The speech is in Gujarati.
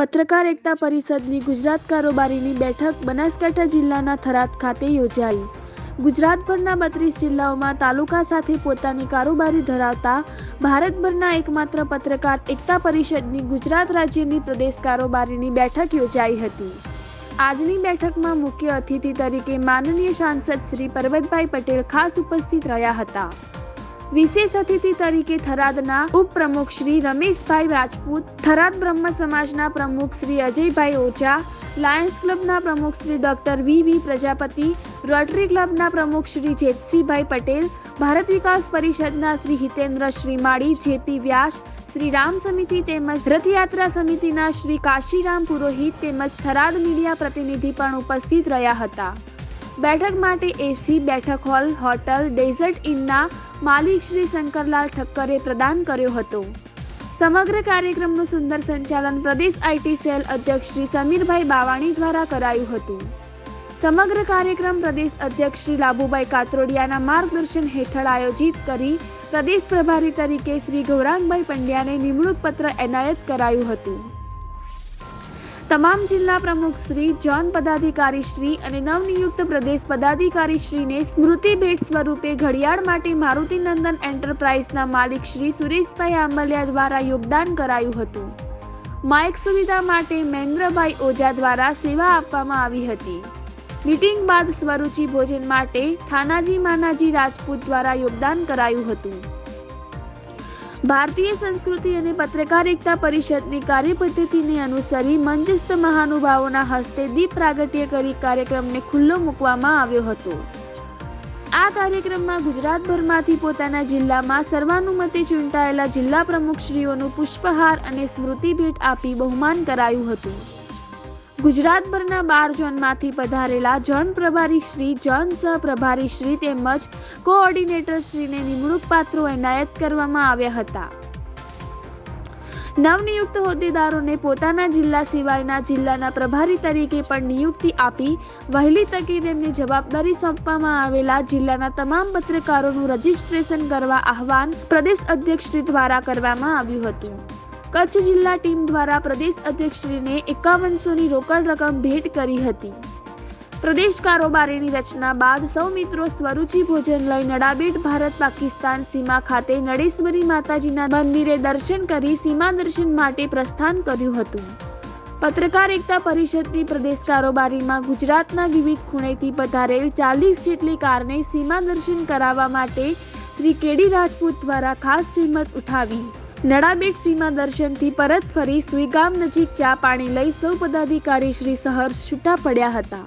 પત્રકાર એકતા પરિષદની ગુજરાત કારોબારીની બેઠક બનાસકાંઠા જિલ્લાના થરાદ ખાતે યોજાઈ. ગુજરાતભરના બત્રીસ જિલ્લાઓમાં તાલુકા સાથે પોતાની કારોબારી ધરાવતા ભારતભરના એકમાત્ર પત્રકાર એકતા પરિષદની ગુજરાત રાજ્યની પ્રદેશ કારોબારીની બેઠક યોજાઈ હતી. આજની બેઠકમાં મુખ્ય અતિથિ તરીકે માનનીય સાંસદ શ્રી પરબતભાઈ પટેલ ખાસ ઉપસ્થિત રહ્યા હતા. વિશેષ અતિથિ તરીકે થરાદના ઉપપ્રમુખ શ્રી રમેશભાઈ રાજપૂત, થરાદ બ્રહ્મ સમાજના પ્રમુખ શ્રી અજયભાઈ ઓઝા, લાયન્સ ક્લબના પ્રમુખ Shri doctor V V Prajapati, Rotary ક્લબના પ્રમુખ શ્રી જેતસીભાઈ પટેલ, ભારત વિકાસ પરિષદના શ્રી હિતેન્દ્ર શ્રીમાળી જેતી વ્યાસ, શ્રી રામ સમિતિ તેમજ રથયાત્રા સમિતિના શ્રી કાશીરામ પુરોહિત તેમજ થરાદ મીડિયા પ્રતિનિધિ પણ ઉપસ્થિત રહ્યા હતા. બેઠક માટે એસી બેઠક હોલ, હોટલ, ડેઝર્ટ ઇનના માલિક શ્રી શંકરલાલ ઠક્કરે પ્રદાન કર્યો હતો. સમગ્ર કાર્યક્રમનું સુંદર સંચાલન પ્રદેશ આઈટી સેલ અધ્યક્ષ શ્રી સમીરભાઈ બાવાણી દ્વારા કરાયું હતું. સમગ્ર કાર્યક્રમ પ્રદેશ અધ્યક્ષ શ્રી લાભુભાઈ કાતરોડિયાના માર્ગદર્શન હેઠળ આયોજિત કરી પ્રદેશ પ્રભારી તરીકે શ્રી ગૌરાંગભાઈ પંડ્યાને નિમણૂક પત્ર એનાયત કરાયું હતું. તમામ જિલ્લા પ્રમુખ શ્રી, જોન પદાધિકારી શ્રી અને નવનિયુક્ત પ્રદેશ પદાધિકારી શ્રીને સ્મૃતિ ભેટ સ્વરૂપે ઘડિયાળ માટે મારુતિનંદન એન્ટરપ્રાઇઝના માલિક શ્રી સુરેશભાઈ આંબલિયા દ્વારા યોગદાન કરાયું હતું. માઇક સુવિધા માટે મહેન્દ્રભાઈ ઓઝા દ્વારા સેવા આપવામાં આવી હતી. મિટિંગ બાદ સ્વરૂચિ ભોજન માટે થાનાજી માનાજી રાજપૂત દ્વારા યોગદાન કરાયું હતું. ભારતીય સંસ્કૃતિ અને પત્રકારિતા પરિષદની કાર્યપદ્ધતિને અનુસરી મંચસ્થ મહાનુભાવોના હસ્તે દીપ પ્રાગટ્ય કરી કાર્યક્રમને ખુલ્લો મૂકવામાં આવ્યો હતો. આ કાર્યક્રમમાં ગુજરાતભરમાંથી પોતાના જિલ્લામાં સર્વાનુમતે ચૂંટાયેલા જિલ્લા પ્રમુખશ્રીઓનું પુષ્પહાર અને સ્મૃતિ ભેટ આપી બહુમાન કરાયું હતું. ગુજરાતભરના બાર ઝોનમાંથી પધારેલા ઝોન પ્રભારી શ્રી ઝોન સહ પ્રભારી શ્રી તેમજ કોઓર્ડિનેટર શ્રીને નિમણૂક પાત્રો એનાયત કરવામાં આવ્યા હતા. નવનિયુક્ત હોદ્દેદારોને પોતાના જિલ્લા સિવાયના જિલ્લાના પ્રભારી તરીકે પણ નિયુક્તિ આપી, વહેલી તકે તેમને જવાબદારી સોંપવામાં આવેલા જિલ્લાના તમામ પત્રકારોનું રજીસ્ટ્રેશન કરવા આહવાન પ્રદેશ અધ્યક્ષશ્રી દ્વારા કરવામાં આવ્યું હતું. કચ્છ જિલ્લા ટીમ દ્વારા પ્રદેશ અધ્યક્ષશ્રીને એકાવનસોની રોકડ રકમ ભેટ કરી હતી. પ્રદેશ કારોબારીની રચના બાદ સૌ મિત્રો સ્વરૂચિ ભોજન લઈ નડાબેટ ભારત પાકિસ્તાન સીમા ખાતે નડેશ્વરી માતાજીના મંદિરે દર્શન કરી સીમા દર્શન માટે પ્રસ્થાન કર્યું હતું. પત્રકાર એકતા પરિષદની પ્રદેશ કારોબારીમાં ગુજરાતના વિવિધ ખૂણેથી પધારેલ ચાલીસ જેટલી કારને સીમા દર્શન કરાવવા માટે શ્રી કેડી રાજપૂત દ્વારા ખાસ જિંમત ઉઠાવી. નડાબેટ સીમા દર્શનથી પરત ફરી સુઈગામ નજીક ચા પાણી લઈ સૌ પદાધિકારી શ્રી સહર્ષ છૂટા પડ્યા હતા.